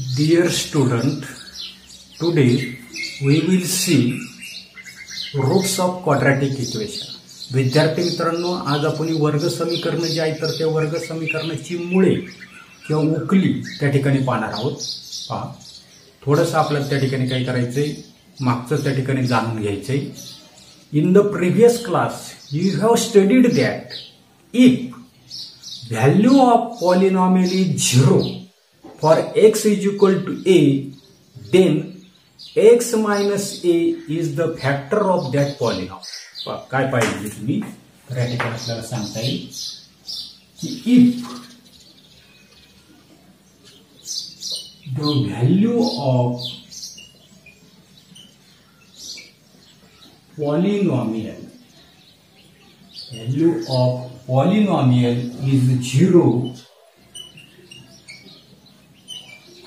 Dear student, today we will see roots of quadratic equation. विद्यार्थी मित्रांनो आज आपण वर्ग समीकरण जे आहे तर त्या वर्ग समीकरणाची मुळे किंवा उकली त्या ठिकाणी पाहणार आहोत. पहा. थोडंसं आपल्याला त्या ठिकाणी काय करायचंय? मागचं त्या ठिकाणी जाणून घ्यायचंय. In the previous class you have studied that if value of polynomial is zero for x is equal to a then x minus a is the factor of that polynomial पहा, काय पाहिजे तुम्ही तर या ठिकाणी आपल्याला सांगता येईल की if the value of polynomial value of polynomial is zero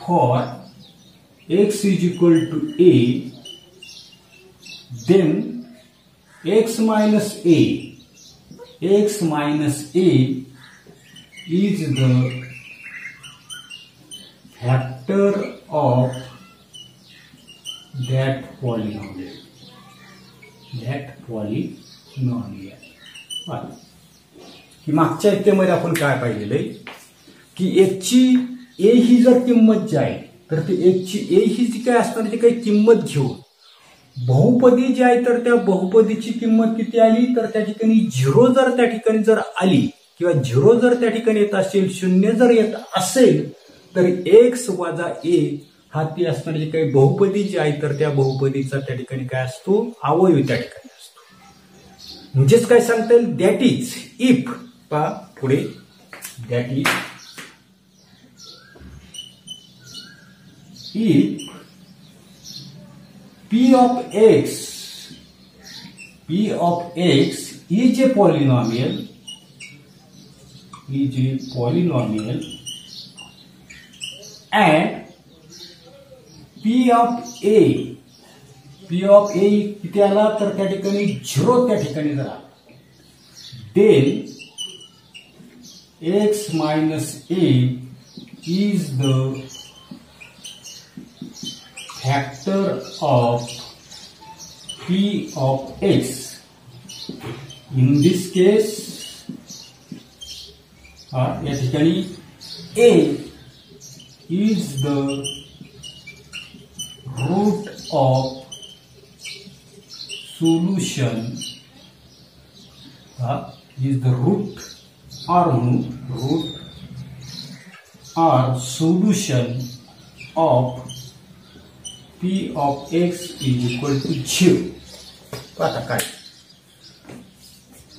for x is equal to a then x minus a x minus a is the factor of that polynomial that polynomial की मागच्या इत्तेमध्ये आपण काय पाहिलेलं आहे की H ची ए ही जर किंमत जी आहे तर ती एकची ए ही जी काय असणार ती काही किंमत घेऊन. बहुपदी जी आहे तर त्या बहुपदीची किंमत किती आली? तर त्या ठिकाणी झिरो जर त्या ठिकाणी जर आली किंवा झिरो जर त्या ठिकाणी येत असेल शून्य जर येत असेल तर एक्स वाजा ए हा ती असणारी जी काही बहुपदी जी आहे तर त्या बहुपदीचा त्या ठिकाणी काय असतो? अवयव त्या ठिकाणी असतो. म्हणजेच काय सांगता येईल? दॅट इज इफ पा पुढे. That is if p of x p of x is a polynomial is a polynomial and p of a p of a किती आला तर त्या ठिकाणी झिरो त्या ठिकाणी जर then x minus a is the factor of p of x. In this case, uh, या ठिकाणी a is the root of solution uh, is the root or root or solution of p of x is equal to zero आता काय?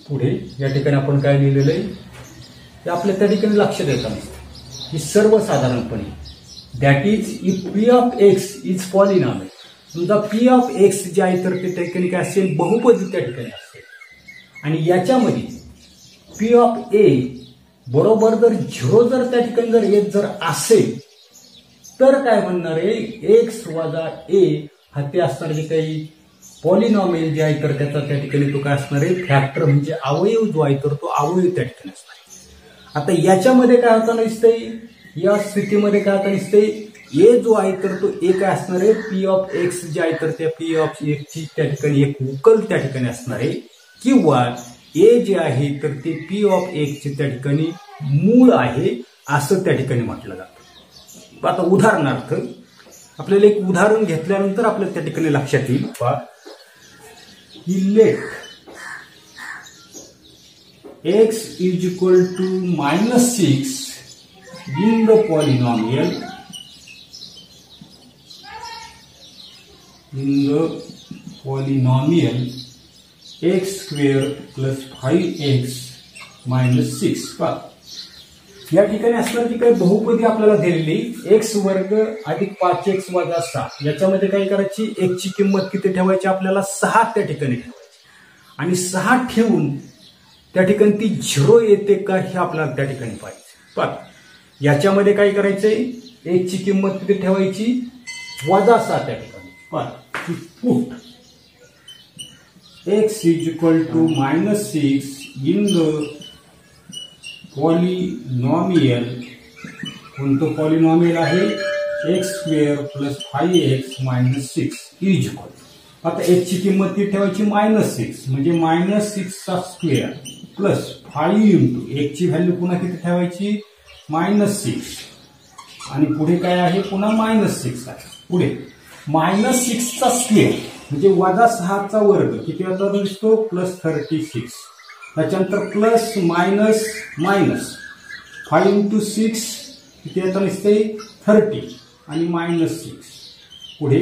पुढे या ठिकाणी आपण काय लिहिलेलं आहे? ते आपल्या त्या ठिकाणी लक्ष देता ही सर्वसाधारणपणे. That is if p of x is polynomial समजा पी ऑफ एक्स जे आहे तर ते त्या ठिकाणी काय असेल? बहुपदी त्या ठिकाणी असेल. आणि याच्यामध्ये पी ऑफ ए बरोबर जर झिरो जर त्या ठिकाणी जर येत जर असेल तर काय म्हणणार आहे? एक्स वजा ए हा ते असणार जे काही पॉलिनॉमेल जे आहे तर त्याचा त्या ठिकाणी तो काय असणार आहे? फॅक्टर म्हणजे अवयव जो आहे तर तो अवयव त्या ठिकाणी असणार आहे. आता याच्यामध्ये काय होताना दिसतंय? या स्थितीमध्ये काय होता दिसतंय? ए जो आहे तर तो ए काय असणार आहे? पी ऑफ एक्स जे आहे तर त्या पी ऑफ एक्सची त्या ठिकाणी एक उकल त्या ठिकाणी असणार आहे. किंवा ए जे आहे तर ते पी ऑफ एक्सचे त्या ठिकाणी मूळ आहे असं त्या ठिकाणी म्हटलं जातं. आता उदाहरणार्थ आपल्याला एक उदाहरण घेतल्यानंतर आपल्याला त्या ठिकाणी लक्षात येईल. पहा. Let x is equal to minus six in the polynomial in the polynomial x square plus five x minus six पा या ठिकाणी असणार ती काही बहुपदी आपल्याला दिलेली एक्स वर्ग अधिक पाच एक्स वजा सहा याच्यामध्ये काय करायची? एकची किंमत किती ठेवायची आपल्याला? सहा त्या ठिकाणी ठेवायची. आणि सहा ठेवून त्या ठिकाणी ती झिरो येते का हे आपल्याला त्या ठिकाणी पाहिजे पण याच्यामध्ये काय करायचंय? एकची किंमत किती ठेवायची? वजा सहा त्या ठिकाणी. पण put x is equal to minus six in polynomial कोणतं पॉलिनॉमियल आहे? X square plus five x minus six is equal आता एक्सची किंमत ती ठेवायची? मायनस सिक्स म्हणजे मायनस सिक्सचा स्क्वेअर प्लस फाईव्ह इंटू एकची व्हॅल्यू पुन्हा किती ठेवायची? मायनस सिक्स आणि पुढे काय आहे? पुन्हा मायनस सिक्स आहे. पुढे. मायनस सिक्सचा स्क्वेअर म्हणजे वजा सहाचा वर्ग किती आता दिसतो? प्लस थर्टी सिक्स त्याच्यानंतर plus minus minus five into six किती आता दिसते थर्टी आणि मायनस सिक्स पुढे.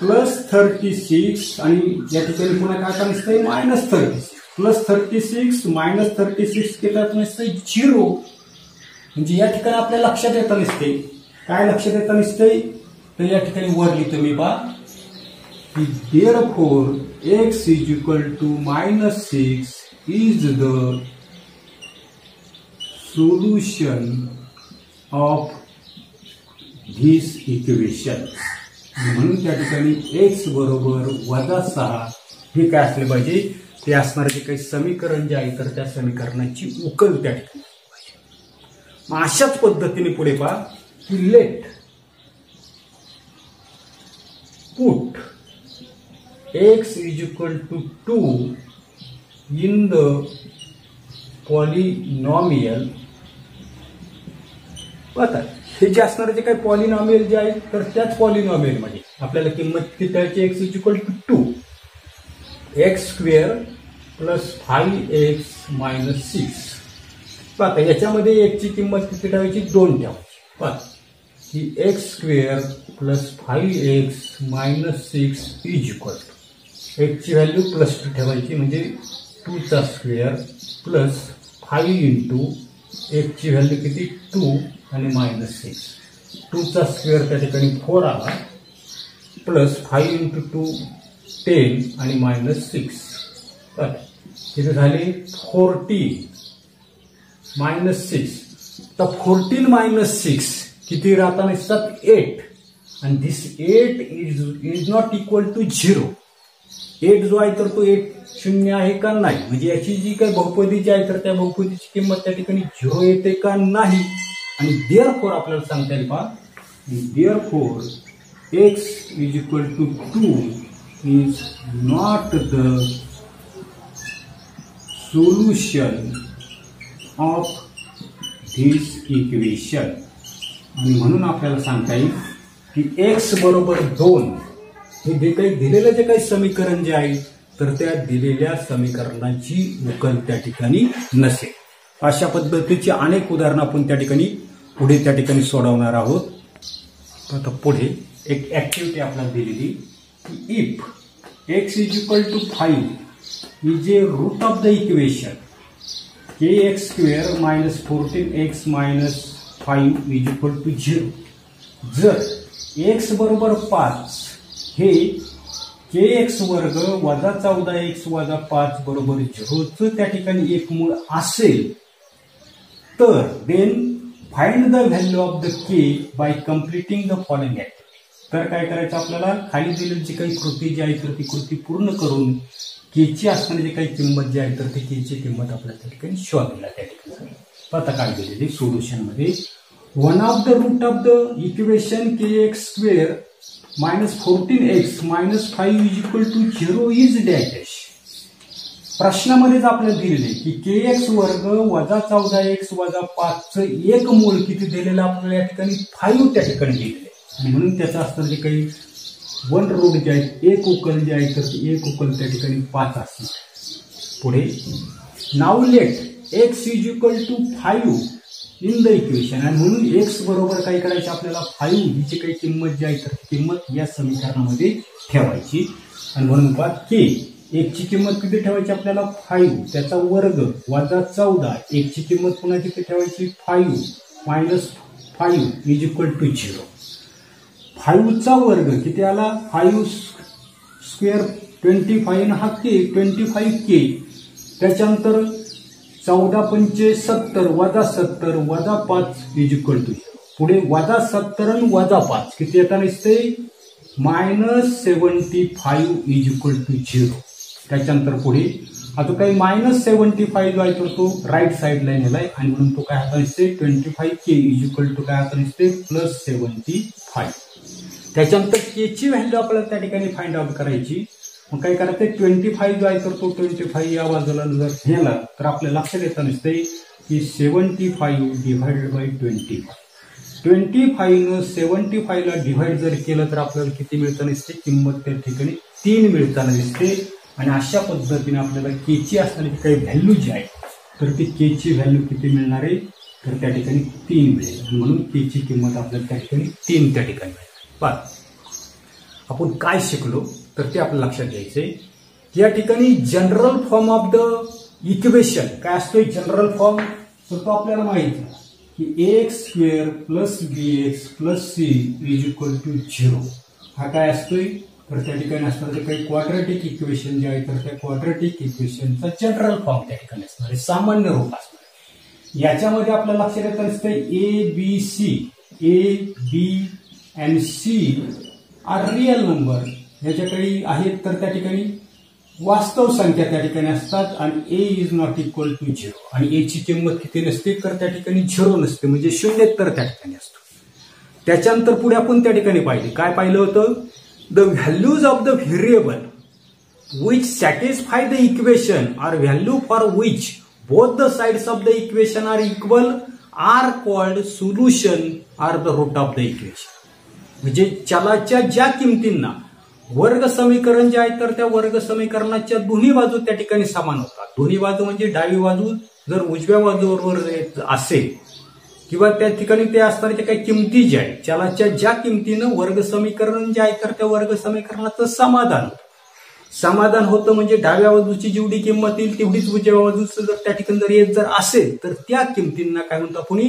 प्लस थर्टी सिक्स आणि या ठिकाणी पुन्हा काय आता दिसतंय? Minus thirty six plus thirty six minus thirty six किती आता दिसतंय? झिरो म्हणजे या ठिकाणी आपल्या लक्षात येतं नसते. काय लक्षात येतं नसते? तर या ठिकाणी वर लिहितो मी बा की therefore x is equal to minus six is the solution of this equation. म्हणून त्या ठिकाणी एक्स बरोबर वजा सहा हे काय असले पाहिजे ते असणारे जे काही समीकरण जे आहे तर त्या समीकरणाची उकल त्या ठिकाणी मग अशाच पद्धतीने पुढे पहा की let put x is equal to 2 in the polynomial. आता हे जे असणारे जे काही पॉलिनॉमियल जे आहे तर त्याच पॉलिनॉमियलमध्ये. आपल्याला किंमत किती x is equal to two x square plus five x minus six आता याच्यामध्ये एकची किंमत किती ठेवायची? दोन ठेवायची. पाच ही x square plus five x minus six is equal to एक्सची value plus two ठेवायची म्हणजे टूचा स्क्वेअर प्लस फाईव्ह इंटू एकची व्हॅल्यू किती? टू आणि मायनस सिक्स टूचा स्क्वेअर त्या ठिकाणी फोर आला plus five into two ten आणि मायनस सिक्स तिथे झाले? फोर्टीन मायनस सिक्स तर फोर्टीन मायनस सिक्स किती राहताना दिसतात एट आणि this eight is is not equal to zero eight जो आहे तर तो एट शून्य आहे का नाही? म्हणजे याची जी काही बहुपदीची आहे तर त्या बहुपदीची किंमत त्या ठिकाणी झिरो येते का नाही? आणि देअर फोर आपल्याला सांगता येईल पहा. Therefore x is equal to two is not the solution of this equation आणि म्हणून आपल्याला सांगता येईल की एक्स बरोबर दोन हे जे काही दिलेलं जे काही समीकरण जे आहे तर त्या दिलेल्या समीकरणाची उकल त्या ठिकाणी नसेल. अशा पद्धतीची अनेक उदाहरणं आपण त्या ठिकाणी पुढे त्या ठिकाणी सोडवणार आहोत. आता पुढे एक ऍक्टिव्हिटी आपल्याला दिलेली की if x is equal to five is a root of the equation k x square minus fourteen x minus five is equal to zero जर एक्स बरोबर पाच हे के एक्स वर्ग वजा चौदा एक्स वजा पाच बरोबर झिरोचं त्या ठिकाणी एक मूळ असेल तर then find the value of the k by completing the following act तर काय करायचं आपल्याला? खाली दिलेली जी काही कृती जी आहे तर ती कृती पूर्ण करून केची असणारी जी काही किंमत जी आहे तर ती केची किंमत आपल्याला त्या ठिकाणी शोधायला त्या ठिकाणी पता काय दिलेली सोल्युशनमध्ये one of the root of the equation k x square minus fourteen x minus five is equal to zero is dash. प्रश्नामध्येच आपल्याला दिलेले की के एक्स वर्ग वजा चौदा एक्स वजा पाचचं एक मूल किती दिलेलं आपल्याला या ठिकाणी? फाईव्ह त्या ठिकाणी दिलेले आणि म्हणून त्याचं असतं जे काही वन रोड जे आहेत एक उकल जे आहे तर एक उकल त्या ठिकाणी पाच असणार. पुढे नाव let. X is equal to five. In the equation आणि म्हणून एक्स बरोबर काय करायचं आपल्याला? फाईव्ह हिची काही किंमत जी आहे तर किंमत या समीकरणामध्ये ठेवायची. आणि म्हणून बा के एकची किंमत किती ठेवायची आपल्याला? फाईव्ह त्याचा वर्ग वजा चौदा. एकची किंमत पुन्हा किती ठेवायची? Five minus five is equal to zero फाईव्हचा वर्ग किती आला? फाईव्ह स्क्वेअर ट्वेंटी फाईव्ह हा के ट्वेंटी फाईव्ह के त्याच्यानंतर चौदा पंचे सत्तर वजा सत्तर वजा पाच इज इक्वल टू पुढे वजा सत्तर आणि वजा पाच. किती येताना दिसते minus seventy five is equal to zero त्याच्यानंतर पुढे. आता काही मायनस सेव्हन्टी फाईव्ह जो आहे तर तो राईट साईडला नेलाय आणि म्हणून तो काय आता दिसते twenty five k is equal to काय आता दिसते प्लस सेव्हन्टी फाईव्ह त्याच्यानंतर केची व्हॅल्यू आपल्याला त्या ठिकाणी फाइंड आउट करायची. मग काय करायचं ट्वेंटी फाईव्ह जो आहे तर तो ट्वेंटी फाईव्ह या बाजूला जर नेला तर आपल्या लक्षात येतं नसते की seventy five divided by twenty twenty five seventy फाईव्हला divide जर केलं तर आपल्याला किती मिळताना दिसते किंमत त्या ठिकाणी तीन मिळताना दिसते. आणि अशा पद्धतीने आपल्याला केची असणारी काही व्हॅल्यू जी आहे तर ती केची व्हॅल्यू किती मिळणार आहे? तर त्या ठिकाणी तीन मिळेल. म्हणून केची किंमत आपल्याला त्या ठिकाणी तीन त्या ठिकाणी मिळेल. पण आपण काय शिकलो? तर ते आपल्या लक्षात घ्यायचंय. या ठिकाणी general form of the equation काय असतोय जनरल फॉर्म तर तो आपल्याला माहिती आहे की x square plus b x plus c is equal to zero हा काय असतोय? तर त्या ठिकाणी असणार ते काही क्वाड्रेटिक इक्वेशन जे आहे तर त्या क्वाड्रेटिक इक्वेशनचा जनरल फॉर्म त्या ठिकाणी असणार आहे. सामान्य रूप असणार याच्यामध्ये आपल्या लक्षात येत असतं a b c a b and c are real number याच्या आहेत तर त्या ठिकाणी वास्तव संख्या त्या ठिकाणी असतात आणि a is not equal to zero आणि ए ची किंमत किती नसते तर त्या ठिकाणी झिरो नसते म्हणजे शून्य तर त्या ठिकाणी असतो. त्याच्यानंतर पुढे आपण त्या ठिकाणी पाहिले. काय पाहिलं होतं? The values of the variable which satisfy the equation are value for which both the sides of the equation are equal are called solution or the root of the equation म्हणजे चलाच्या ज्या किमतींना वर्ग समीकरण जे आहे तर त्या वर्ग समीकरणाच्या दोन्ही बाजू त्या ठिकाणी समान होतात. दोन्ही बाजू म्हणजे डावी बाजू जर उजव्या बाजूवर असेल किंवा त्या ठिकाणी ते असणाऱ्या काही किमती ज्या आहेत चलाच्या ज्या किमतीनं वर्ग समीकरण जे आहे तर त्या वर्ग समीकरणाचं समाधान होतं. समाधान होतं म्हणजे डाव्या बाजूची जेवढी किंमत येईल तेवढीच उजव्या बाजूचं जर त्या ठिकाणी जर येत जर असेल तर त्या किमतींना काय म्हणतो आपण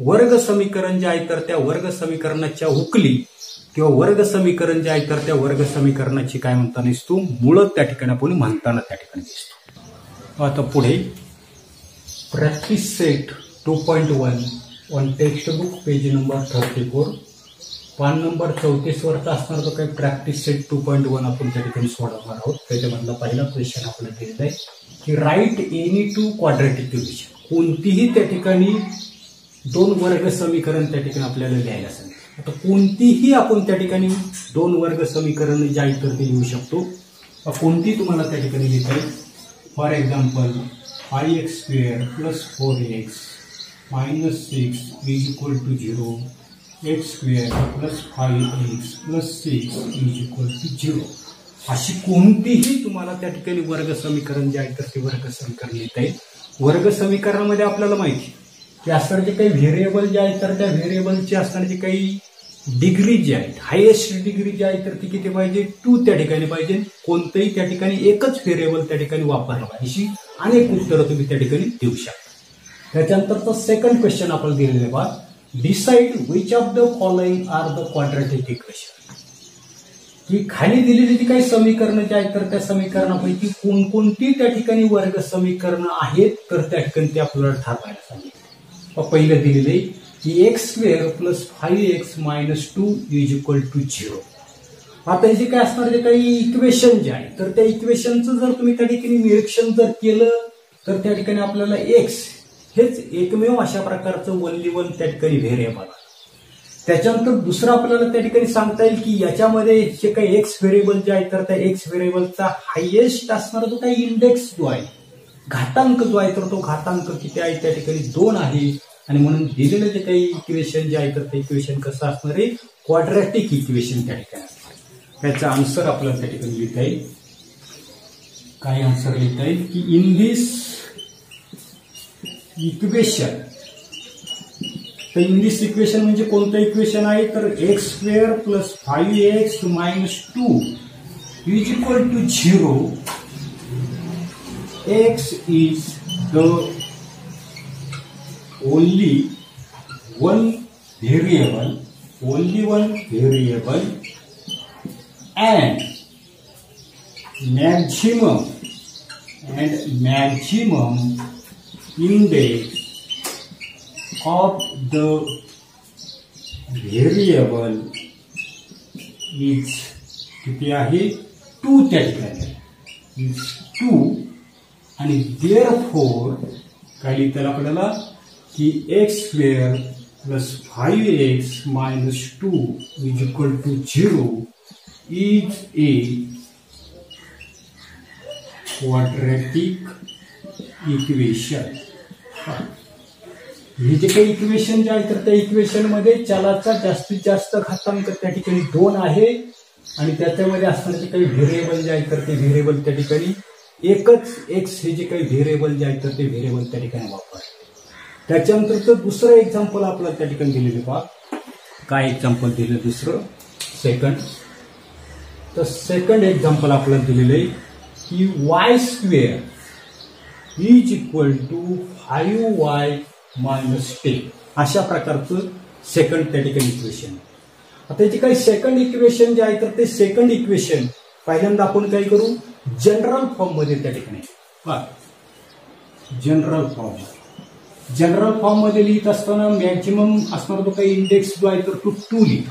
वर्ग समीकरण जे आहे तर त्या वर्ग समीकरणाच्या उकली किंवा वर्ग समीकरण जे आहे तर त्या वर्ग समीकरणाची काय म्हणताना दिसतो? मुळ त्या ठिकाणी आपण म्हणताना त्या ठिकाणी दिसतो. आता पुढे. Practice set two point one on text book page number thirty four पान नंबर चौतीस वरचा असणार तो काही practice set two point one आपण त्या ठिकाणी सोडवणार आहोत. त्याच्यामधला पहिला क्वेश्चन आपल्याला दिलेला आहे की write any two quadratic equation कोणतीही त्या ठिकाणी दोन वर्ग समीकरण त्या ठिकाणी आपल्याला लिहायला सांगितलं आता कोणतीही आपण त्या ठिकाणी दोन वर्ग समीकरण जे आहेत तर ते लिहू शकतो कोणती तुम्हाला त्या ठिकाणी लिहिता येईल? For example five x square plus four x minus six is equal to zero x square plus five x plus six is equal to zero अशी कोणतीही तुम्हाला त्या ठिकाणी वर्ग समीकरण जे आहे तर ते वर्ग समीकरण लिहिता येईल. वर्ग समीकरणामध्ये आपल्याला माहिती की असणारे काही व्हेरिएबल जे आहेत तर त्या व्हेरिएबलचे असणारे काही डिग्री जी आहे हायेस्ट डिग्री जी आहे तर ती किती पाहिजे? टू त्या ठिकाणी पाहिजे. कोणतंही त्या ठिकाणी एकच व्हेरिएबल त्या ठिकाणी वापरला पाहिजे. अशी अनेक उत्तरं तुम्ही त्या ठिकाणी देऊ शकता. त्याच्यानंतरचा सेकंड क्वेश्चन आपण दिलेलं बा decide which of the following are the quadratic equation की खाली दिलेली जी काही समीकरणं जी आहेत तर त्या समीकरणापैकी कोणकोणती त्या ठिकाणी वर्ग समीकरणं आहेत तर त्या ठिकाणी ते आपल्याला ठरवायला सांगितलं. पहिलं दिलेले की x square plus five x minus two is equal to zero आता हे जे काय असणार जे काही इक्वेशन जे आहे तर त्या इक्वेशनचं जर तुम्ही त्या ठिकाणी निरीक्षण जर केलं तर त्या ठिकाणी आपल्याला एक्स हेच एकमेव अशा प्रकारचं वनली वन त्या ठिकाणी व्हेरिएबल आहे. त्याच्यानंतर दुसरं आपल्याला त्या ठिकाणी सांगता येईल की याच्यामध्ये जे काही एक्स व्हेरिएबल जे आहे तर त्या एक्स व्हेरिएबलचा हायेस्ट असणारा जो काही इंडेक्स जो आहे घातांक जो आहे तर तो घातांक किती आहे त्या ठिकाणी दोन आहे. आणि म्हणून दिलेलं जे काही इक्वेशन जे आहे तर ते इक्वेशन कसं असणार आहे? क्वाड्रॅटिक इक्वेशन त्या ठिकाणी. त्याचं त्याचा आन्सर आपल्याला त्या ठिकाणी लिहिता येईल. काय आन्सर लिहिता येईल? की इन दिस इक्वेशन तर इन दिस इक्वेशन म्हणजे कोणतं इक्वेशन आहे? तर x square plus five x minus two is equal to zero x is the only one variable, only one variable and maximum and maximum index of the variable is किती आहे two त्या ठिकाणी is two आणि there four काय लिहिता येईल आपल्याला की x square plus five x minus two is equal to zero is a quadratic equation हे जे काही इक्वेशन जे आहे तर त्या इक्वेशनमध्ये चलाचा जास्तीत जास्त घातांक त्या ठिकाणी दोन आहे आणि त्याच्यामध्ये असणारे जे काही व्हेरिएबल जे आहे तर ते व्हेरिएबल त्या ठिकाणी एकच एक्स हे जे काही व्हेरिएबल जे आहे तर ते व्हेरिएबल त्या ठिकाणी वापरतात. त्याच्यानंतर दुसरं एक्झाम्पल आपल्याला त्या ठिकाणी दिलेलं पहा. काय एक्झाम्पल दिलं दुसरं? सेकंड तर सेकंड एक्झाम्पल आपल्याला दिलेलं आहे की y square is equal to five y minus ten अशा प्रकारचं सेकंड त्या ठिकाणी इक्वेशन आता जे काही सेकंड इक्वेशन जे आहे तर ते सेकंड इक्वेशन पहिल्यांदा आपण काय करू? जनरल फॉर्ममध्ये त्या ठिकाणी. पहा. जनरल फॉर्म जनरल फॉर्ममध्ये लिहित असताना मॅक्झिमम असणारा जो काही इंडेक्स जो आहे तर तो टू लिहितो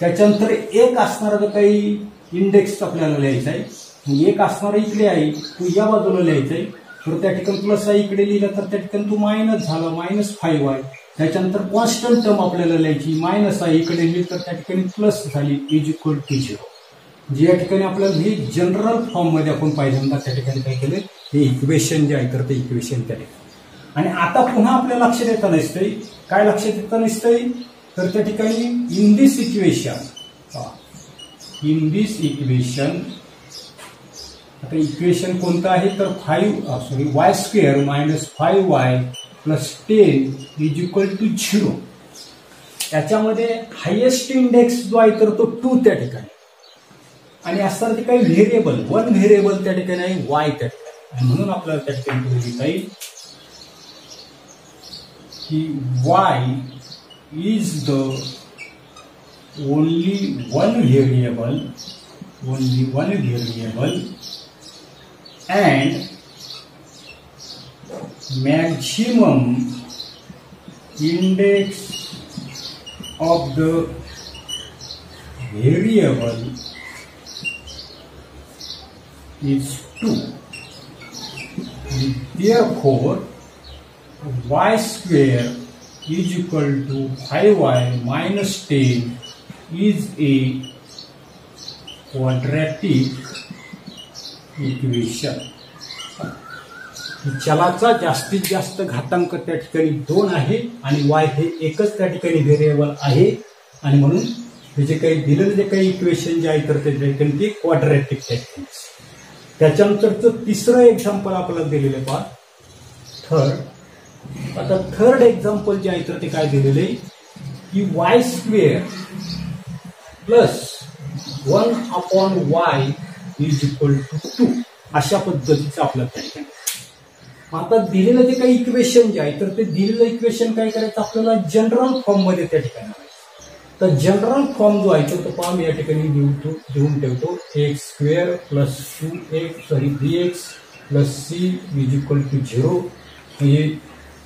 त्याच्यानंतर एक असणारा जो काही इंडेक्स आपल्याला लिहायचा आहे एक असणारा इकडे आहे तो या बाजूला लिहायचा आहे. तर त्या ठिकाणी प्लस आहे इकडे लिहिलं तर त्या ठिकाणी तो मायनस झाला मायनस फाईव्ह आहे. त्याच्यानंतर कॉन्स्टंट टर्म आपल्याला लिहायची मायनस आहे इकडे लिहिली तर त्या ठिकाणी प्लस झाली इज इक्वल टू झिरो जे या ठिकाणी आपल्याला हे जनरल फॉर्ममध्ये आपण पहिल्यांदा त्या ठिकाणी काय केलं हे इक्वेशन जे आहे तर ते इक्वेशन त्या ठिकाणी. आणि आता पुन्हा आपल्या लक्षात येतं दिसतंय काय लक्षात येतं दिसतंय तर त्या ठिकाणी in this equation in this equation आता इक्वेशन कोणतं आहे? तर five sorry y square minus five y plus ten is equal to zero त्याच्यामध्ये हायेस्ट इंडेक्स जो आहे तर तो टू त्या ठिकाणी. आणि असताना ते काही व्हेरिएबल वन व्हेरिएबल त्या ठिकाणी आहे वाय त्या ठिकाणी. म्हणून आपल्याला त्या ठिकाणी येईल. he y is the only one variable only one variable and maximum index of the variable is 2 therefore y square is equal to 5y minus 10 is a quadratic equation चलाचा जास्तीत जास्त घातांक त्या ठिकाणी दोन आहे आणि वाय हे एकच त्या ठिकाणी व्हेरिएबल आहे. आणि म्हणून हे जे काही दिलेलं जे काही इक्वेशन जे आहे तर त्या ठिकाणी ते क्वाड्रॅटिक टेक्निक्स त्याच्यानंतरचं तिसरं एक्झाम्पल आपल्याला दिलेलं पहा. थर्ड आता थर्ड एक्झाम्पल जे आहे तर ते काय दिलेलं? आहे की y square plus one upon y is equal to two अशा पद्धतीचं आपल्याला त्या आता दिलेलं जे काही इक्वेशन जे आहे तर ते दिलेलं इक्वेशन काय करायचं? आपल्याला जनरल फॉर्ममध्ये त्या ठिकाणी तर जनरल फॉर्म जो आहे तो फॉर्म पहा मी या ठिकाणी लिहतो देऊन ठेवतो. X square plus two x sorry b x plus c is equal to zero हे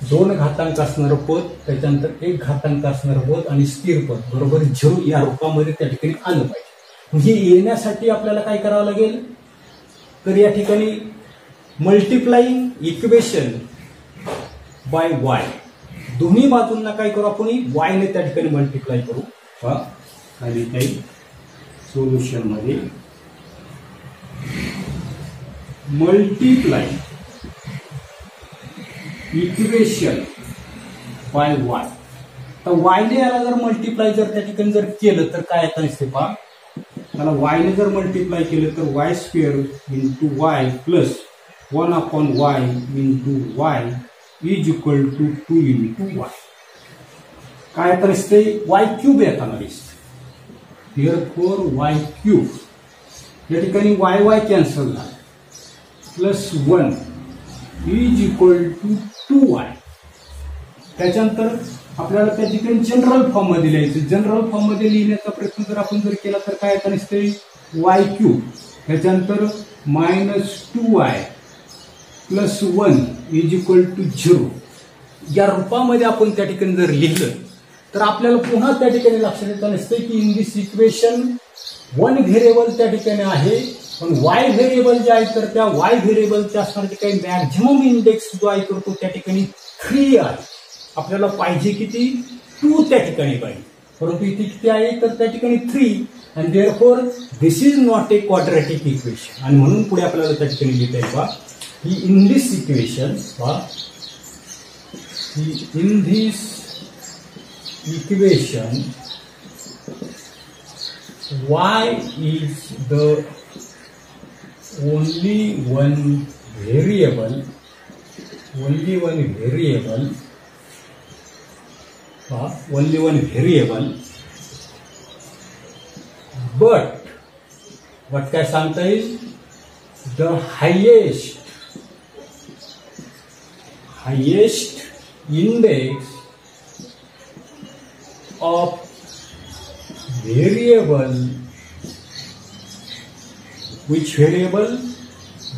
दोन घातांक असणारं पद त्याच्यानंतर एक घातांक असणारं पद आणि स्थिर पद. बरोबर? झिरो या रूपामध्ये त्या ठिकाणी आलं पाहिजे. म्हणजे येण्यासाठी आपल्याला काय करावं लागेल? तर या ठिकाणी मल्टिप्लाईंग इक्वेशन बाय वाय दोन्ही बाजूंना काय करू आपण? वायने त्या ठिकाणी मल्टिप्लाय करू. आणि काही सोल्युशनमध्ये मल्टिप्लाय इक्वेशन बाय वाय तर वायने याला जर मल्टिप्लाय जर त्या ठिकाणी जर केलं तर काय येतं असते पहा त्याला वायने जर मल्टिप्लाय केलं तर y square into y plus one upon y into y is equal to two into y काय येतं असते वाय क्यूब येताना दिसते हिअर फोर वाय क्यूब या ठिकाणी वाय वाय कॅन्सल झाला. Plus one is equal to two y त्याच्यानंतर आपल्याला त्या ठिकाणी जनरल फॉर्ममध्ये लिहायचं. जनरल फॉर्ममध्ये लिहिण्याचा प्रयत्न जर आपण जर केला तर काय येतं नसते वाय क्यूब त्याच्यानंतर minus two y plus one is equal to zero या रूपामध्ये आपण त्या ठिकाणी जर लिहिलं तर आपल्याला पुन्हा त्या ठिकाणी लक्षात येत नसतं की in this equation one variable त्या ठिकाणी आहे. पण वाय व्हेरिएबल जे आहे तर त्या वाय व्हेरिएबलच्या असणार जे काही मॅक्झिमम इंडेक्स जो आहे करतो त्या ठिकाणी थ्री आहे. आपल्याला पाहिजे किती? टू त्या ठिकाणी पाहिजे. परंतु इथे किती आहे? तर त्या ठिकाणी three and therefore this is not a quadratic equation आणि म्हणून पुढे आपल्याला त्या ठिकाणी लिहिता येईल बा ही इन दिस इक्वेशन बा ही in this equation y is the only one variable only one variable uh, only one variable but what काय सांगता येईल the highest highest index of variable which variable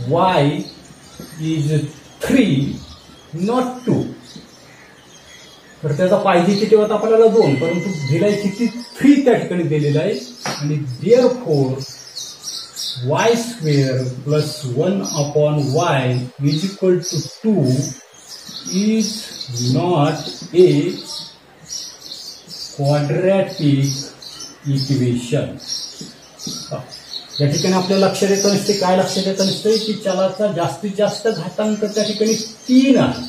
y is 3 not 2 तर त्याचा पाहिजे किती होता आपल्याला दोन परंतु दिलाय किती? थ्री त्या ठिकाणी दिलेला आहे. आणि therefore y square plus one upon y is equal to two is not a quadratic equation या ठिकाणी आपल्या लक्षात येतं नसते. काय लक्षात येतं नसतं? की चलाचा जास्तीत जास्त घातांक त्या ठिकाणी तीन आहे.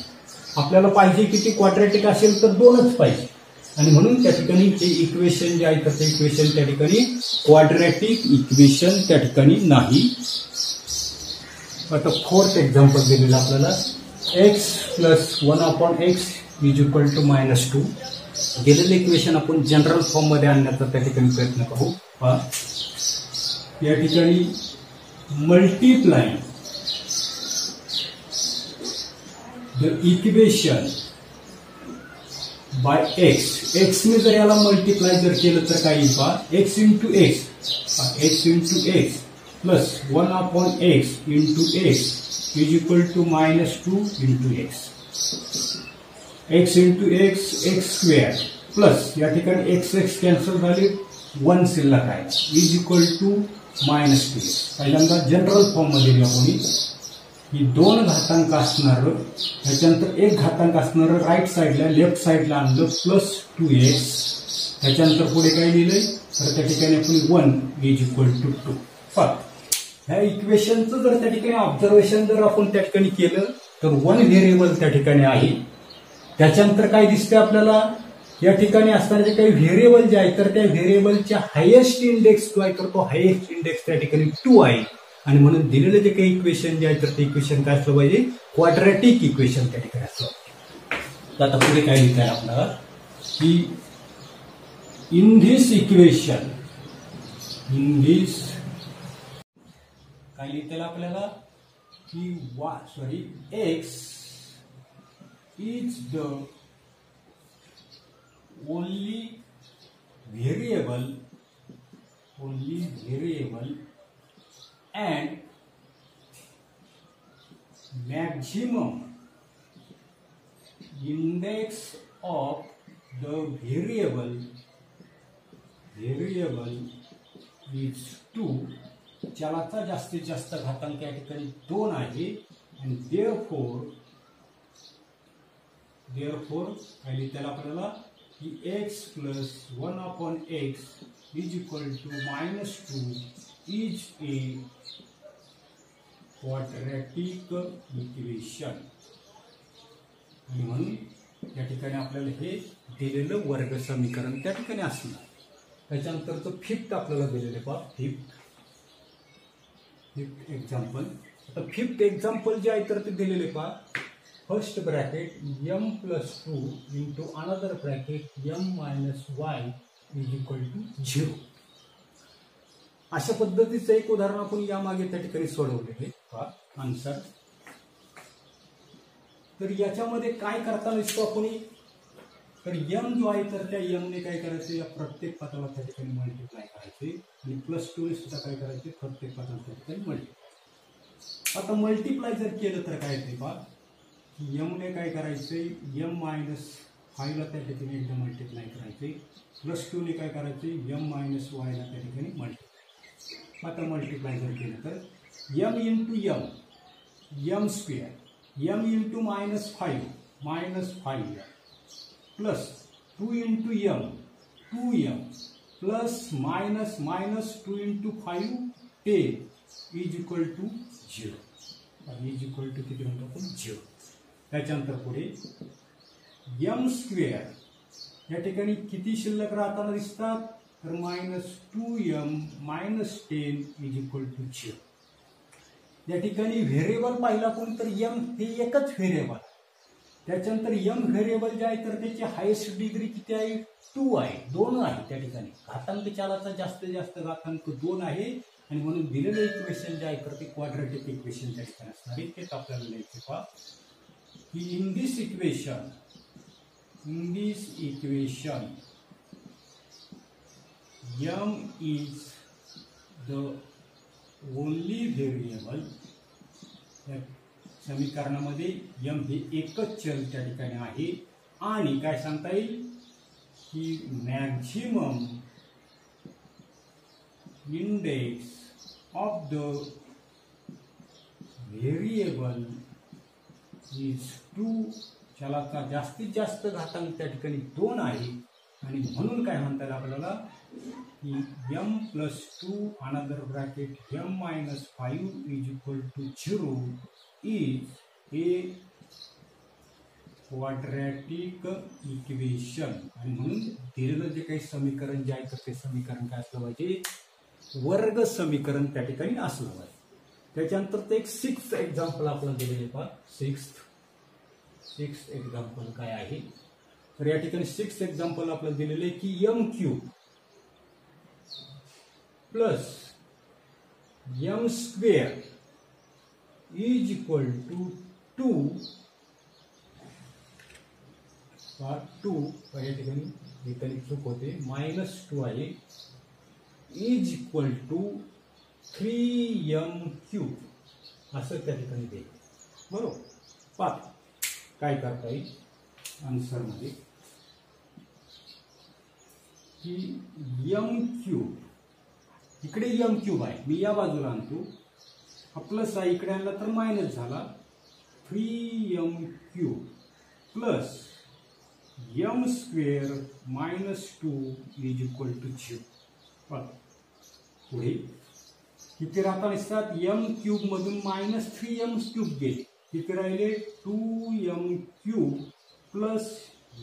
आपल्याला पाहिजे किती क्वाड्रॅटिक असेल तर दोनच पाहिजे. आणि म्हणून त्या ठिकाणी जे इक्वेशन जे आहे तर ते इक्वेशन त्या ठिकाणी क्वाड्रॅटिक इक्वेशन त्या ठिकाणी नाही. आता फोर्थ एक्झाम्पल दिलेलं आपल्याला. X plus one upon x is equal to minus two दिलेलं इक्वेशन आपण जनरल फॉर्ममध्ये आणण्याचा त्या ठिकाणी प्रयत्न करू. या ठिकाणी multiply the equation by x एक्सने जर याला मल्टिप्लाय जर केलं तर काय येईल पहा? X into x x into x plus one upon x into x is equal to minus two into x x into x x square plus या ठिकाणी एक्स एक्स कॅन्सल झाले. वन शिल्लक आहे. Is equal to minus two x पहिल्यांदा general फॉर्ममध्ये मध्ये कोणी. ही दोन घातांक असणार त्याच्यानंतर एक घातांक असणार राईट साईडला लेफ्ट साईडला आणलं प्लस टू एक्स त्याच्यानंतर पुढे काय लिहिलंय? तर त्या ठिकाणी आपण one is equal to two फक्त ह्या इक्वेशनचं जर त्या ठिकाणी ऑब्झर्वेशन जर आपण त्या ठिकाणी केलं तर वन व्हेरिएबल त्या ठिकाणी आहे. त्याच्यानंतर काय दिसते आपल्याला? या ठिकाणी असणारे जे काही व्हेरिएबल जे आहे तर त्या व्हेरिएबलच्या हायेस्ट इंडेक्स जो आहे तर तो हायेस्ट इंडेक्स त्या ठिकाणी टू आहे. आणि म्हणून दिलेलं जे काही इक्वेशन जे आहे तर ते इक्वेशन काय असलं पाहिजे? क्वाड्रॅटिक इक्वेशन त्या ठिकाणी असलं पाहिजे. तर आता पुढे काय लिहित आहे आपल्याला? की in this equation in this काय लिहिता आपल्याला? की वा sorry X is the only variable only variable and maximum index of the variable variable is two ज्यालाचा जास्तीत जास्त घातांक या ठिकाणी दोन आहे आणि देअर फोर देअर फोर आणि त्याला आपल्याला की X plus one upon X is equal to minus two is a quadratic equation आणि म्हणून त्या ठिकाणी आपल्याला हे दिलेलं वर्ग समीकरण त्या ठिकाणी असणार. त्याच्यानंतरचं फिफ्थ आपल्याला दिलेलं पहा फिफ्थ फिफ्थ एक्झाम्पल आता फिफ्थ एक्झाम्पल जे आहे तर ते दिलेले पहा. First bracket M plus two into another bracket M minus Y is equal to zero अशा पद्धतीचं एक उदाहरण आपण यामागे त्या ठिकाणी सोडवलेले आन्सर तर याच्यामध्ये काय करता नसतो आपण? तर यम जो आहे तर त्या यमने काय करायचं? या प्रत्येक पदाला त्या ठिकाणी मल्टिप्लाय करायचे. आणि प्लस टू सुद्धा काय करायचे? प्रत्येक पदाला त्या ठिकाणी मल्टिप्लाय आता मल्टिप्लाय जर केलं तर काय ते यमने काय करायचे यम मायनस फायला त्या ठिकाणी एकदा मल्टिप्लाय करायचे प्लस टूने काय करायचे यम वायला त्या ठिकाणी मल्टिप्लाय आता मल्टिप्लाय जर तर, M into M M square M into minus five minus five plus two into M two M plus minus minus two into five ten is equal to zero is equal to आपण? Zero त्याच्यानंतर पुढे M square या ठिकाणी किती शिल्लक राहताना दिसतात? तर minus two M minus ten is equal to zero या ठिकाणी व्हेरिएबल पाहिला कोण तर यम हे एकच व्हेरिएबल त्याच्यानंतर यम व्हेरिएबल जे आहे तर त्याची हायेस्ट डिग्री किती आहे? टू आहे. दोन आहे त्या ठिकाणी. घातांक चालाचा जास्तीत जास्त घातांक दोन आहे. आणि म्हणून दिलेलं इक्वेशन जे आहे तर ते क्वाड्रेटिक इक्वेशन त्या ठिकाणी असणार आहे. तेच आपल्याला लिहायचे पहा. की in this equation in this equation m is the only variable या समीकरणामध्ये यम हे एकच चल त्या ठिकाणी आहे. आणि काय सांगता येईल? की maximum index of the variable two चलाचा जास्तीत जास्त घातांक त्या ठिकाणी दोन आहे. आणि म्हणून काय म्हणता येईल आपल्याला? की M plus two another bracket M minus five is equal to zero is a quadratic equation आणि म्हणून दिलेलं जे काही समीकरण जे आहे तर ते समीकरण काय असलं पाहिजे? वर्ग समीकरण त्या ठिकाणी असलं पाहिजे. त्याच्यानंतर ते एक सिक्स एक्झाम्पल आपल्याला दिलेले पहा. सिक्स सिक्स एक्झाम्पल काय आहे? तर या ठिकाणी सिक्स एक्झाम्पल आपल्याला दिलेले आहे की M cube plus M square is equal to two two two ठिकाणी ठिकाणी चूक होते. मायनस टू आहे. Is equal to three M cube असं त्या ठिकाणी देईल बरोबर? पाच काय करता येईल? आन्सरमध्ये की यम क्यूब इकडे यम क्यूब आहे मी या बाजूला आणतो. हा प्लस आहे इकडे आणला तर मायनस झाला. Three M cube plus M square minus two is equal to zero पुढे. किती राहता दिसतात यम क्यूब मधून मायनस थ्री यम क्यूब गेले. किती राहिले two M cube plus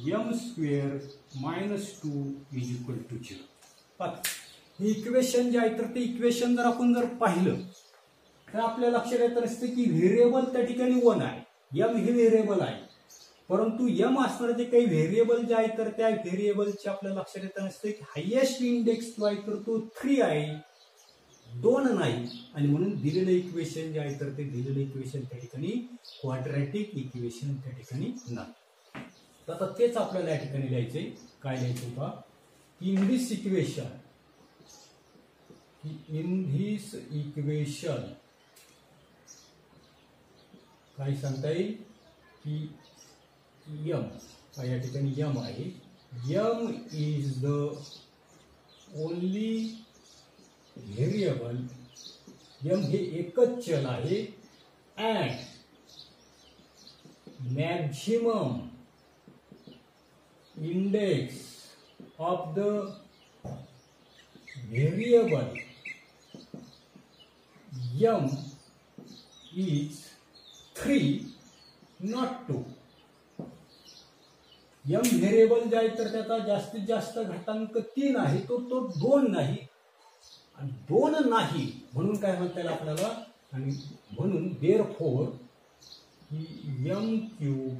M square minus two is equal to zero हे इक्वेशन जे आहे तर ते इक्वेशन जर आपण जर पाहिलं तर आपल्या लक्षात येत असतं की व्हेरिएबल त्या ठिकाणी वन आहे. यम हे व्हेरिएबल आहे. परंतु यम असणारे जे काही व्हेरिएबल जे आहे तर त्या व्हेरिएबलचे आपल्या लक्षात येत नसते की हायएस्ट इंडेक्स जो आहे तर तो थ्री आहे. दोन नाही आणि म्हणून दिलेलं इक्वेशन जे आहे तर ते दिलेलं इक्वेशन त्या ठिकाणी क्वाड्रॅटिक इक्वेशन त्या ठिकाणी नाही. तर आता तेच आपल्याला या ठिकाणी लिहायचे काय लिहायचं का in this equation in this equation काय सांगता येईल की यम या ठिकाणी यम आहे. M is the only variable M हे एकच चल आहे. And maximum index of the variable M is three not two M variable जे आहे तर त्याचा जास्तीत जास्त घातांक तीन आहे तो तो दोन नाही. आणि दोन नाही म्हणून काय म्हणता येईल आपल्याला? आणि म्हणून therefore he M cube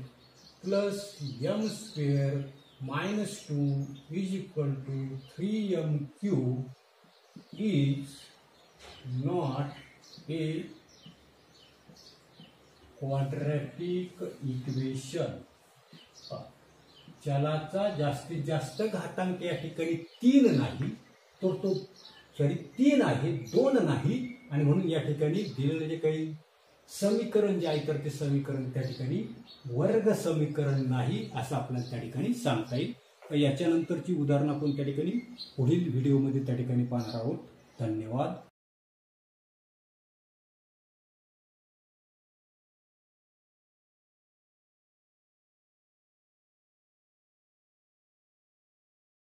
plus M square minus two is equal to three M cube is not a quadratic equation चलाचा जास्तीत जास्त घातांक या ठिकाणी तीन नाही तर तो सॉरी तीन आहे दोन नाही आणि म्हणून या ठिकाणी दिलेलं जे काही समीकरण जे आहे तर ते समीकरण त्या ठिकाणी वर्ग समीकरण नाही असं आपल्याला त्या ठिकाणी सांगता येईल. तर याच्यानंतरची उदाहरणं आपण त्या ठिकाणी पुढील व्हिडिओमध्ये त्या ठिकाणी पाहणार आहोत. धन्यवाद.